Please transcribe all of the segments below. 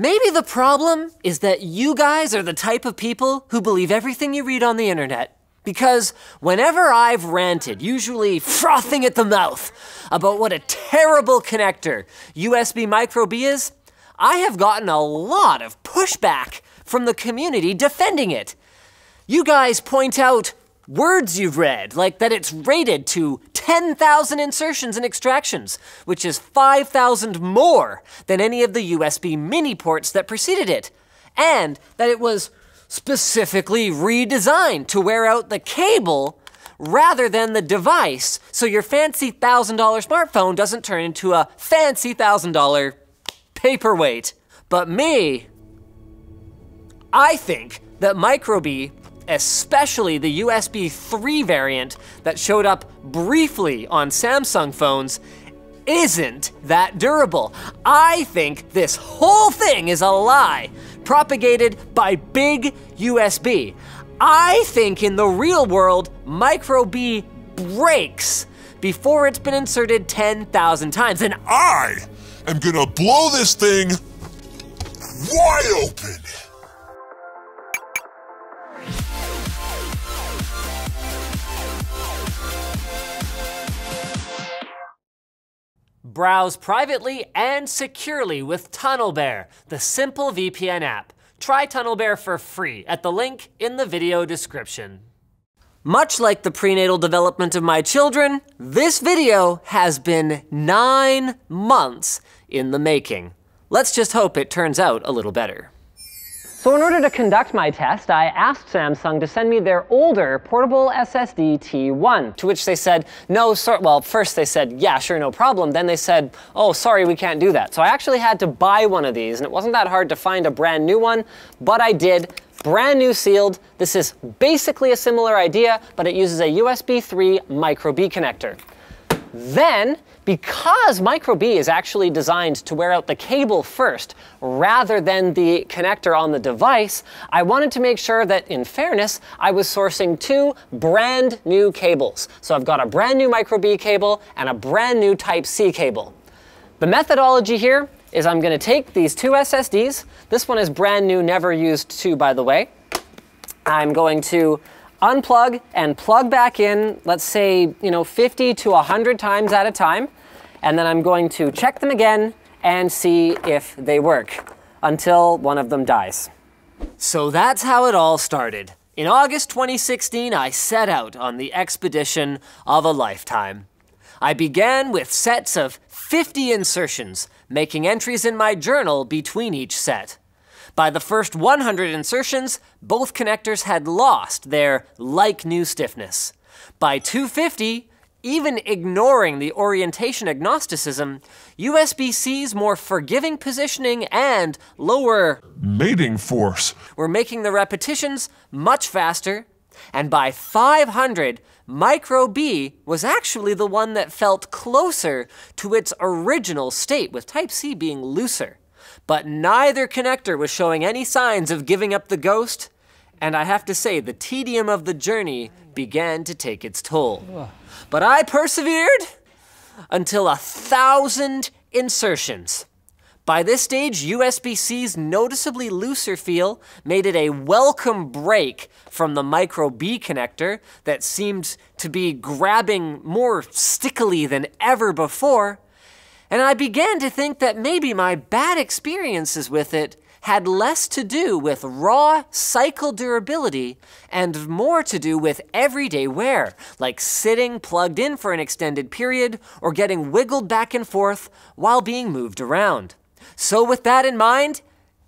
Maybe the problem is that you guys are the type of people who believe everything you read on the internet. Because whenever I've ranted, usually frothing at the mouth, about what a terrible connector USB Micro B is, I have gotten a lot of pushback from the community defending it. You guys point out words you've read, like that it's rated to 10,000 insertions and extractions, which is 5,000 more than any of the USB mini ports that preceded it, and that it was specifically redesigned to wear out the cable rather than the device, so your fancy $1,000 smartphone doesn't turn into a fancy $1,000 paperweight. But me, I think that MicroB especially the USB 3 variant that showed up briefly on Samsung phones, isn't that durable. I think this whole thing is a lie propagated by big USB. I think in the real world, Micro B breaks before it's been inserted 10,000 times. And I am gonna blow this thing wide open. Browse privately and securely with TunnelBear, the simple VPN app. Try TunnelBear for free at the link in the video description. Much like the prenatal development of my children, this video has been nine months in the making. Let's just hope it turns out a little better. So in order to conduct my test, I asked Samsung to send me their older portable SSD T1, to which they said, no, sir, well, first they said, yeah, sure, no problem. Then they said, oh, sorry, we can't do that. So I actually had to buy one of these, and it wasn't that hard to find a brand new one, but I did, brand new sealed. This is basically a similar idea, but it uses a USB 3 micro B connector. Then because Micro B is actually designed to wear out the cable first rather than the connector on the device, I wanted to make sure that, in fairness, I was sourcing two brand new cables. So I've got a brand new Micro B cable and a brand new Type-C cable. The methodology here is I'm going to take these two SSDs. This one is brand new, never used too, by the way. I'm going to unplug and plug back in, let's say, you know, 50 to 100 times at a time and then I'm going to check them again and see if they work until one of them dies. So that's how it all started. In August 2016, I set out on the expedition of a lifetime. I began with sets of 50 insertions, making entries in my journal between each set. By the first 100 insertions, both connectors had lost their like new stiffness. By 250, even ignoring the orientation agnosticism, USB-C's more forgiving positioning and lower mating force were making the repetitions much faster, and by 500, Micro B was actually the one that felt closer to its original state, with Type-C being looser. But neither connector was showing any signs of giving up the ghost, and I have to say, the tedium of the journey began to take its toll. But I persevered until a thousand insertions. By this stage, USB-C's noticeably looser feel made it a welcome break from the micro B connector that seemed to be grabbing more stickily than ever before. And I began to think that maybe my bad experiences with it had less to do with raw cycle durability and more to do with everyday wear, like sitting plugged in for an extended period or getting wiggled back and forth while being moved around. So, with that in mind,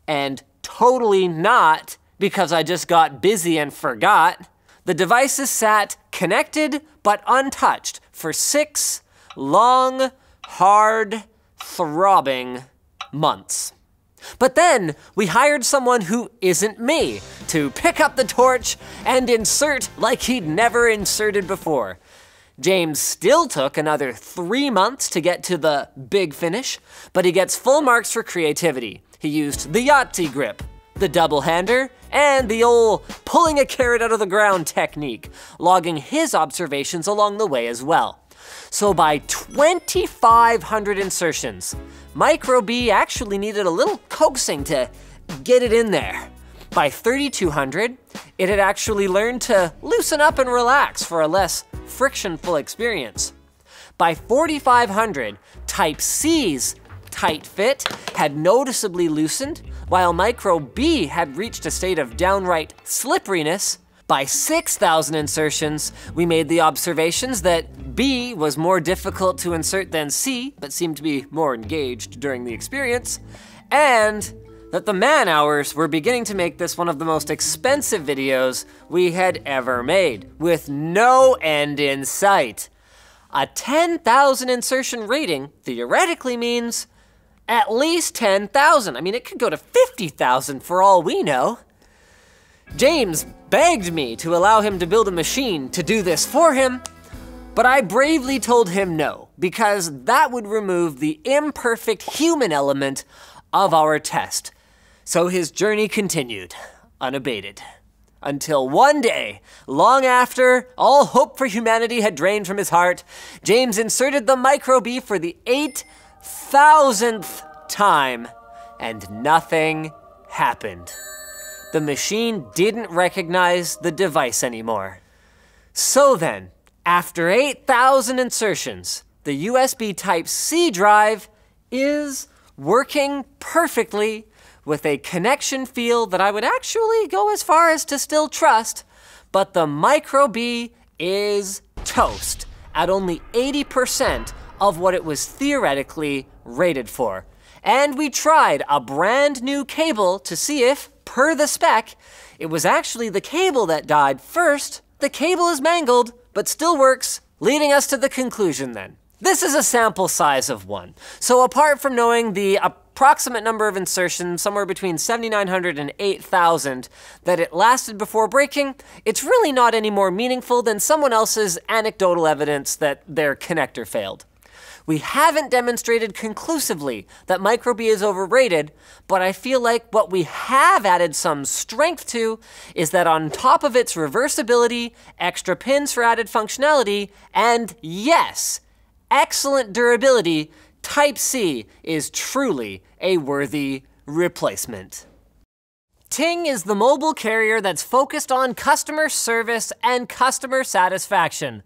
and totally not because I just got busy and forgot, the devices sat connected but untouched for six long, hard, throbbing months. But then we hired someone who isn't me to pick up the torch and insert like he'd never inserted before. James still took another three months to get to the big finish, but he gets full marks for creativity. He used the Yahtzee grip, the double hander, and the old pulling a carrot out of the ground technique, logging his observations along the way as well. So by 2,500 insertions, Micro B actually needed a little coaxing to get it in there. By 3200, it had actually learned to loosen up and relax for a less frictionful experience. By 4500, Type C's tight fit had noticeably loosened, while Micro B had reached a state of downright slipperiness. By 6,000 insertions, we made the observations that B was more difficult to insert than C, but seemed to be more engaged during the experience, and that the man hours were beginning to make this one of the most expensive videos we had ever made, with no end in sight. A 10,000 insertion rating theoretically means at least 10,000. I mean, it could go to 50,000 for all we know. James begged me to allow him to build a machine to do this for him, but I bravely told him no, because that would remove the imperfect human element of our test. So his journey continued, unabated. Until one day, long after all hope for humanity had drained from his heart, James inserted the Micro B for the 8,000th time, and nothing happened. The machine didn't recognize the device anymore. So then, after 8,000 insertions, the USB Type C drive is working perfectly with a connection feel that I would actually go as far as to still trust, but the Micro B is toast at only 80% of what it was theoretically rated for. And we tried a brand new cable to see if, per the spec, it was actually the cable that died first. The cable is mangled, but still works, leading us to the conclusion then. This is a sample size of one. So apart from knowing the approximate number of insertions, somewhere between 7,900 and 8,000, that it lasted before breaking, it's really not any more meaningful than someone else's anecdotal evidence that their connector failed. We haven't demonstrated conclusively that Micro B is overrated, but I feel like what we have added some strength to is that on top of its reversibility, extra pins for added functionality, and yes, excellent durability, Type C is truly a worthy replacement. Ting is the mobile carrier that's focused on customer service and customer satisfaction.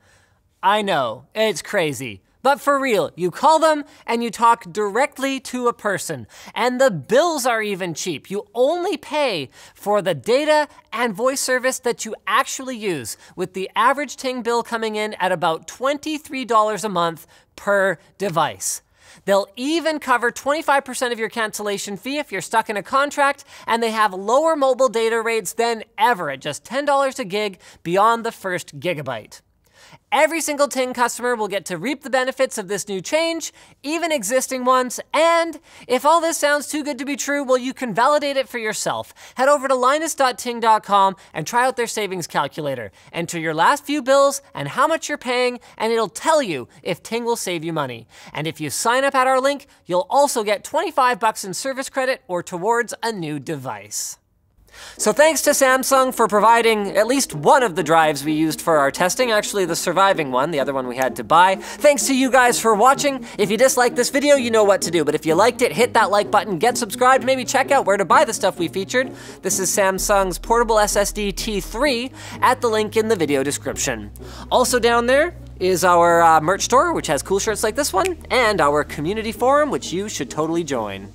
I know, it's crazy. But for real, you call them and you talk directly to a person. And the bills are even cheap. You only pay for the data and voice service that you actually use, with the average Ting bill coming in at about $23 a month per device. They'll even cover 25% of your cancellation fee if you're stuck in a contract, and they have lower mobile data rates than ever at just $10 a gig beyond the first gigabyte. Every single Ting customer will get to reap the benefits of this new change, even existing ones, and if all this sounds too good to be true, well, you can validate it for yourself. Head over to linus.ting.com and try out their savings calculator. Enter your last few bills and how much you're paying, and it'll tell you if Ting will save you money. And if you sign up at our link, you'll also get 25 bucks in service credit or towards a new device. So thanks to Samsung for providing at least one of the drives we used for our testing, actually the surviving one, the other one we had to buy. Thanks to you guys for watching. If you disliked this video, you know what to do, but if you liked it, hit that like button, get subscribed, maybe check out where to buy the stuff we featured. This is Samsung's portable SSD T3 at the link in the video description. Also down there, is our uh, merch store, which has cool shirts like this one, and our community forum, which you should totally join.